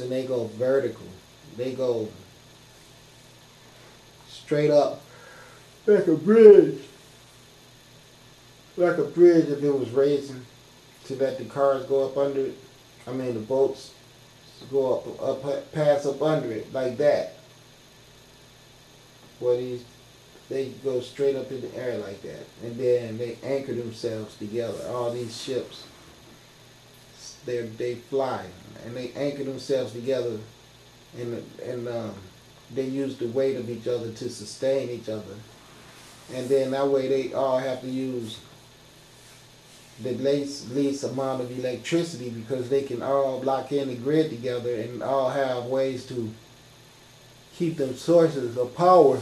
and they go vertical. They go straight up like a bridge. Like a bridge if it was raising to let the cars go up under it. I mean the boats go up, up pass up under it like that. Where these they go straight up in the air like that, and then they anchor themselves together. All these ships, they they fly and they anchor themselves together, and and um, they use the weight of each other to sustain each other, and then that way they all have to use the least least amount of electricity because they can all lock in the grid together and all have ways to keep them sources of power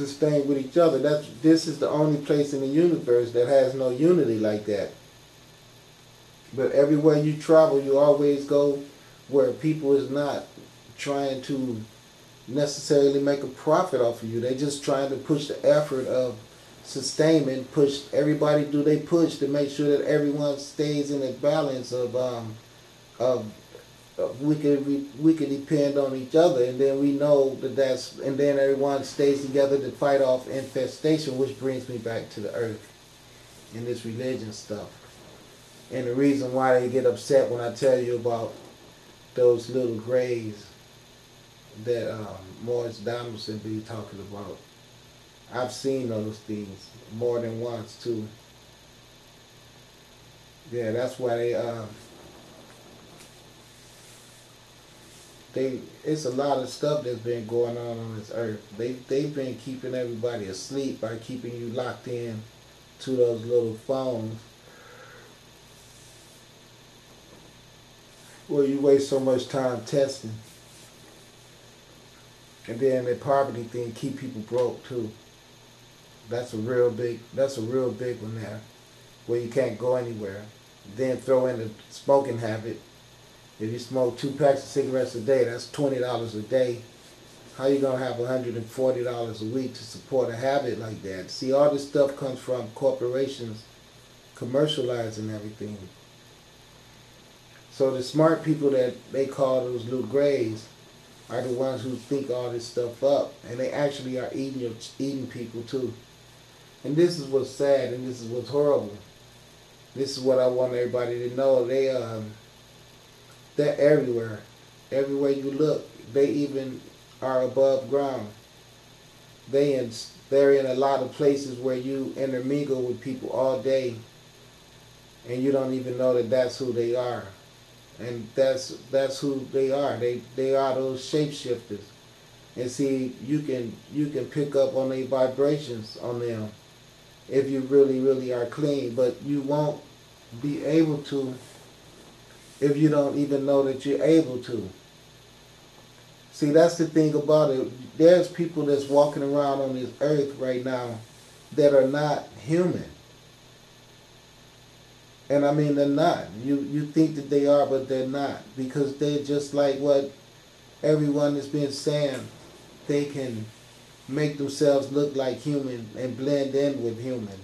sustained with each other. That's this is the only place in the universe that has no unity like that. But everywhere you travel, you always go where people is not trying to necessarily make a profit off of you. They're just trying to push the effort of sustainment, push everybody do they push to make sure that everyone stays in a balance of um, of we can we, we can depend on each other, and then we know that that's and then everyone stays together to fight off infestation, which brings me back to the earth and this religion stuff. And the reason why they get upset when I tell you about those little grays that um, Morris Donaldson be talking about. I've seen those things more than once too. Yeah, that's why they uh, they it's a lot of stuff that's been going on on this earth. They they've been keeping everybody asleep by keeping you locked in to those little phones. Well, you waste so much time testing. And then the poverty thing keep people broke too. That's a real big that's a real big one there. Where you can't go anywhere. Then throw in the smoking habit if you smoke two packs of cigarettes a day, that's $20 a day. How you going to have $140 a week to support a habit like that? See, all this stuff comes from corporations commercializing everything. So the smart people that they call those little grays are the ones who think all this stuff up. And they actually are eating, your, eating people too. And this is what's sad and this is what's horrible. This is what I want everybody to know. They um, they're everywhere. Everywhere you look, they even are above ground. They in, they're in a lot of places where you intermingle with people all day, and you don't even know that that's who they are, and that's that's who they are. They they are those shapeshifters, and see you can you can pick up on the vibrations on them if you really really are clean, but you won't be able to if you don't even know that you're able to. See, that's the thing about it. There's people that's walking around on this earth right now that are not human. And I mean, they're not. You you think that they are, but they're not because they're just like what everyone has been saying. They can make themselves look like human and blend in with human.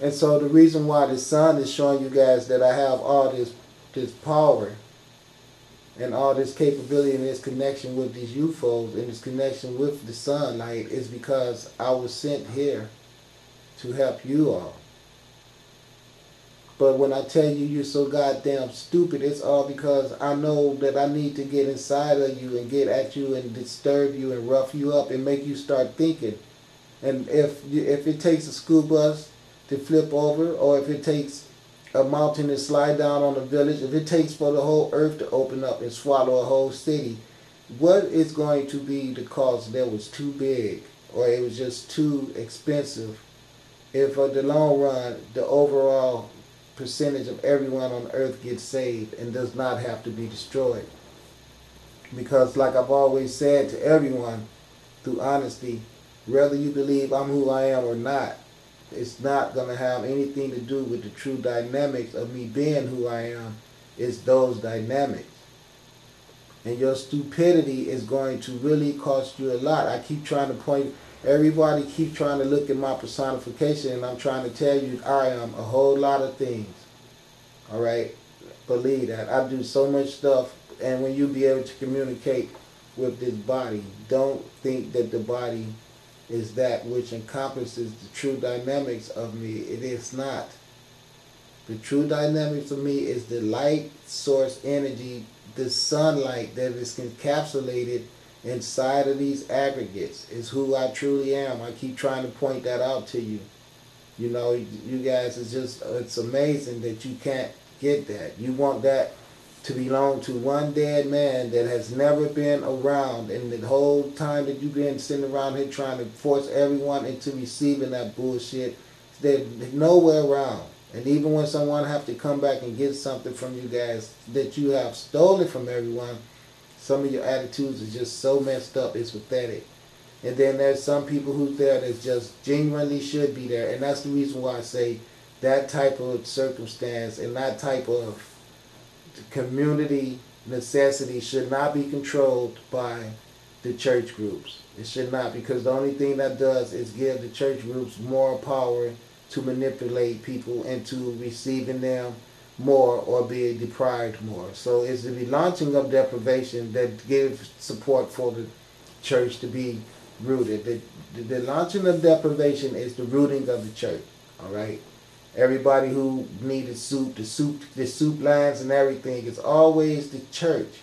And so the reason why the sun is showing you guys that I have all this this power and all this capability and this connection with these UFOs and this connection with the sunlight is because I was sent here to help you all. But when I tell you you're so goddamn stupid, it's all because I know that I need to get inside of you and get at you and disturb you and rough you up and make you start thinking. And if if it takes a school bus to flip over, or if it takes a mountain to slide down on a village, if it takes for the whole earth to open up and swallow a whole city, what is going to be the cost that was too big or it was just too expensive if for the long run the overall percentage of everyone on earth gets saved and does not have to be destroyed? Because like I've always said to everyone through honesty, whether you believe I'm who I am or not, it's not going to have anything to do with the true dynamics of me being who I am. It's those dynamics. And your stupidity is going to really cost you a lot. I keep trying to point, everybody keep trying to look at my personification and I'm trying to tell you I am a whole lot of things. All right, believe that. I do so much stuff, and when you be able to communicate with this body, don't think that the body is that which encompasses the true dynamics of me. It is not. The true dynamics of me is the light source energy, the sunlight that is encapsulated inside of these aggregates is who I truly am. I keep trying to point that out to you. You know, you guys, it's just, it's amazing that you can't get that. You want that to belong to one dead man that has never been around and the whole time that you've been sitting around here trying to force everyone into receiving that bullshit, they're nowhere around. And even when someone have to come back and get something from you guys that you have stolen from everyone, some of your attitudes are just so messed up, it's pathetic. And then there's some people who's there that just genuinely should be there. And that's the reason why I say that type of circumstance and that type of community necessity should not be controlled by the church groups. It should not because the only thing that does is give the church groups more power to manipulate people into receiving them more or being deprived more. So it's the launching of deprivation that gives support for the church to be rooted. The, the, the launching of deprivation is the rooting of the church. All right. Everybody who needed soup, the soup, the soup lines and everything, it's always the church.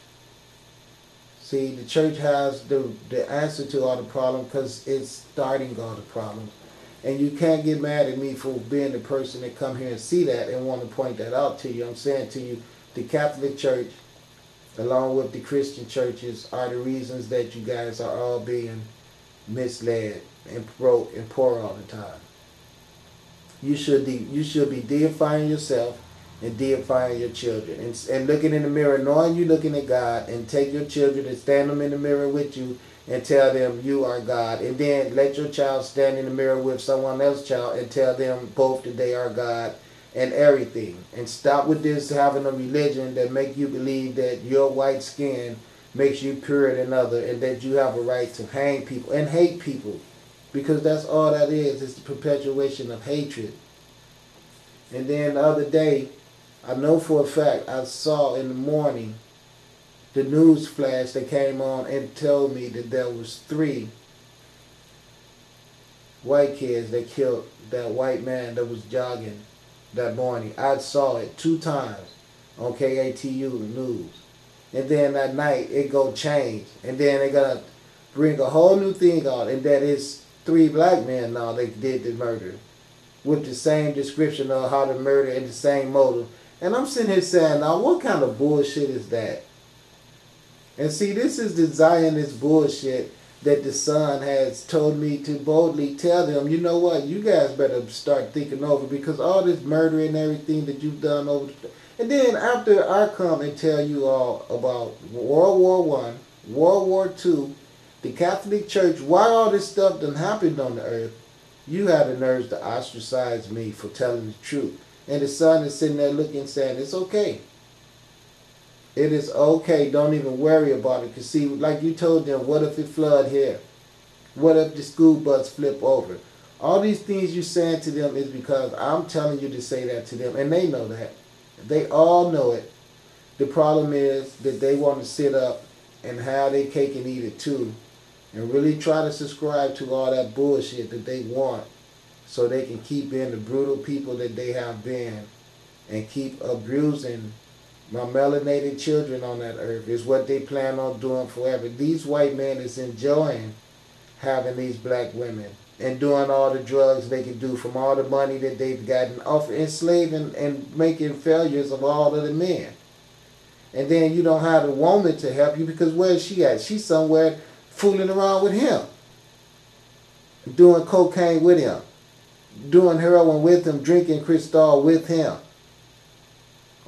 See, the church has the the answer to all the problems because it's starting all the problems. And you can't get mad at me for being the person that come here and see that and want to point that out to you. I'm saying to you, the Catholic Church, along with the Christian churches, are the reasons that you guys are all being misled and broke and poor all the time. You should de- you should be deifying yourself and deifying your children and, and looking in the mirror, knowing you're looking at God, and take your children and stand them in the mirror with you and tell them you are God. And then let your child stand in the mirror with someone else's child and tell them both that they are God and everything. And stop with this having a religion that make you believe that your white skin makes you purer than other and that you have a right to hang people and hate people. Because that's all that is, it's the perpetuation of hatred. And then the other day, I know for a fact I saw in the morning the news flash that came on and told me that there was three white kids that killed that white man that was jogging that morning. I saw it two times on KATU news. And then that night it go change. And then they gonna bring a whole new thing out and that is three black men now that did the murder. With the same description of how to murder and the same motive. And I'm sitting here saying, now what kind of bullshit is that? And see, this is the Zionist bullshit that the Sun has told me to boldly tell them, you know what, you guys better start thinking over because all this murder and everything that you've done over. And then after I come and tell you all about World War One, World War Two, the Catholic Church, why all this stuff done happened on the earth, you had the nerves to ostracize me for telling the truth. And the Sun is sitting there looking saying, it's okay. It is okay. Don't even worry about it. Cause see, like you told them, what if it flood here? What if the school bus flip over? All these things you're saying to them is because I'm telling you to say that to them, and they know that. They all know it. The problem is that they want to sit up and have their cake and eat it too, and really try to subscribe to all that bullshit that they want, so they can keep being the brutal people that they have been, and keep abusing my melanated children on that earth is what they plan on doing forever. These white men is enjoying having these black women and doing all the drugs they can do from all the money that they've gotten off enslaving and making failures of all of the men. And then you don't have a woman to help you because where is she at? She's somewhere fooling around with him. Doing cocaine with him. Doing heroin with him, drinking Cristal with him.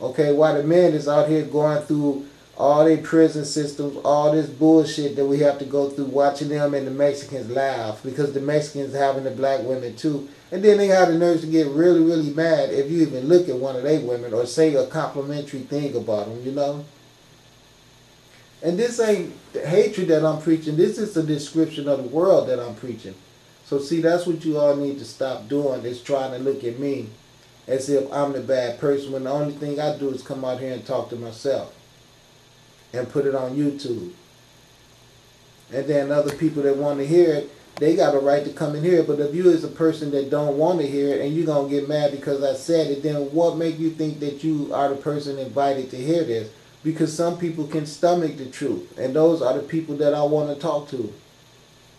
Okay, while the men is out here going through all their prison systems, all this bullshit that we have to go through, watching them and the Mexicans laugh because the Mexicans having the black women too. And then they have the nerves to get really, really mad if you even look at one of their women or say a complimentary thing about them, you know? And this ain't the hatred that I'm preaching. This is a description of the world that I'm preaching. So see, that's what you all need to stop doing is trying to look at me as if I'm the bad person when the only thing I do is come out here and talk to myself and put it on YouTube. And then other people that want to hear it, they got a right to come hear it. But if you is a person that don't want to hear it and you're going to get mad because I said it, then what make you think that you are the person invited to hear this? Because some people can stomach the truth. And those are the people that I want to talk to.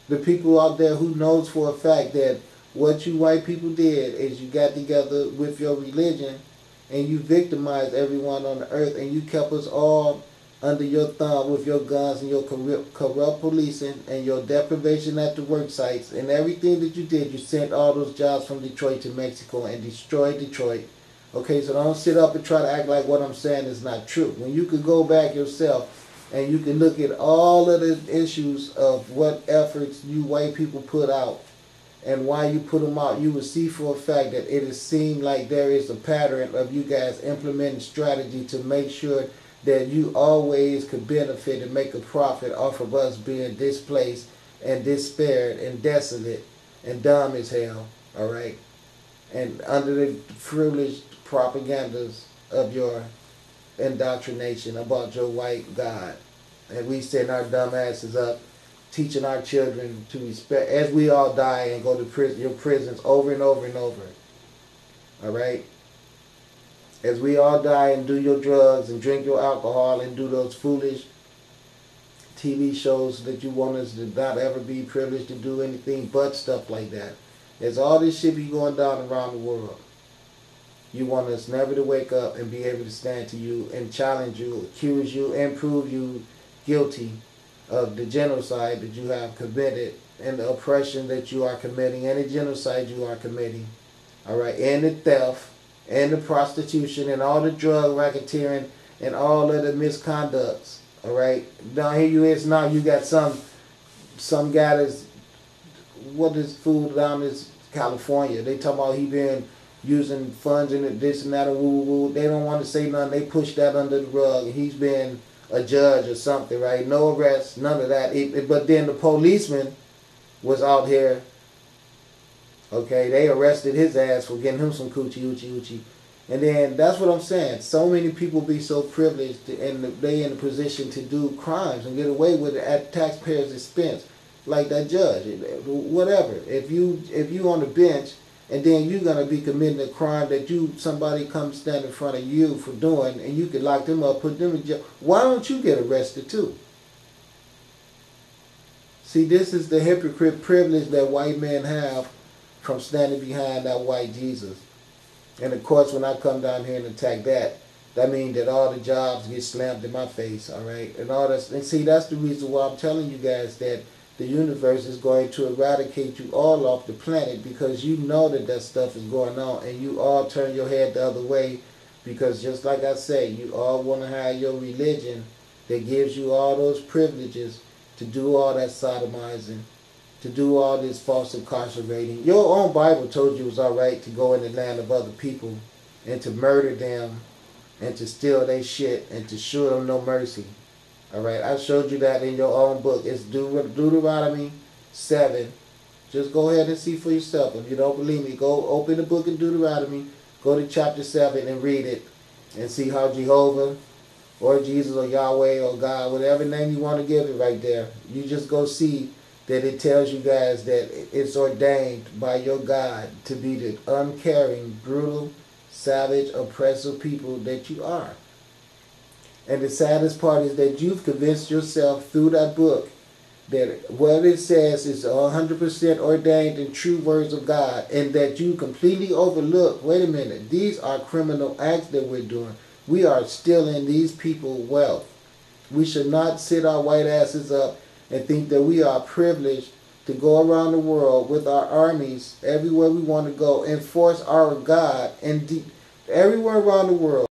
The people out there who knows for a fact that what you white people did is you got together with your religion and you victimized everyone on the earth and you kept us all under your thumb with your guns and your corrupt policing and your deprivation at the work sites and everything that you did. You sent all those jobs from Detroit to Mexico and destroyed Detroit. Okay, so don't sit up and try to act like what I'm saying is not true. When you could go back yourself and you can look at all of the issues of what efforts you white people put out and why you put them out, you will see for a fact that it has seemed like there is a pattern of you guys implementing strategy to make sure that you always could benefit and make a profit off of us being displaced and despaired and desolate and dumb as hell, all right? And under the privileged propagandas of your indoctrination about your white God. And we send our dumb asses up teaching our children to respect, as we all die and go to prison, your prisons over and over and over. All right? as we all die and do your drugs and drink your alcohol and do those foolish TV shows that you want us to not ever be privileged to do anything but stuff like that. There's all this shit be going down around the world. You want us never to wake up and be able to stand to you and challenge you, accuse you, and prove you guilty of the genocide that you have committed and the oppression that you are committing and the genocide you are committing. All right, and the theft and the prostitution and all the drug racketeering and all of the misconducts. All right, down here you is now you got some some guy that's what is food down in California. They talk about he been using funds and this and that and woo woo. They don't want to say nothing. They push that under the rug. He's been a judge or something, right? No arrests, none of that. It, but then the policeman was out here Okay, they arrested his ass for getting him some coochie, oochie, oochie. And then that's what I'm saying. So many people be so privileged and they in a position to do crimes and get away with it at taxpayers' expense, like that judge. Whatever. If you if you on the bench and then you're gonna be committing a crime that you somebody comes stand in front of you for doing and you could lock them up, put them in jail. Why don't you get arrested too? See, this is the hypocrite privilege that white men have from standing behind that white Jesus. And of course, when I come down here and attack that, that means that all the jobs get slammed in my face, all right? And all that. And see, that's the reason why I'm telling you guys that the universe is going to eradicate you all off the planet because you know that that stuff is going on and you all turn your head the other way because just like I say, you all want to have your religion that gives you all those privileges to do all that sodomizing to do all this false incarcerating. Your own Bible told you it was all right to go in the land of other people and to murder them and to steal their shit and to show them no mercy. All right, I showed you that in your own book. It's Deut Deuteronomy 7. Just go ahead and see for yourself. If you don't believe me, go open the book of Deuteronomy, go to chapter 7 and read it and see how Jehovah or Jesus or Yahweh or God, whatever name you want to give it right there, you just go see that it tells you guys that it's ordained by your God to be the uncaring, brutal, savage, oppressive people that you are. And the saddest part is that you've convinced yourself through that book that what it says is 100% ordained and true words of God, and that you completely overlook wait a minute, these are criminal acts that we're doing. We are stealing these people wealth. We should not sit our white asses up and think that we are privileged to go around the world with our armies everywhere we want to go and force our God and everywhere around the world.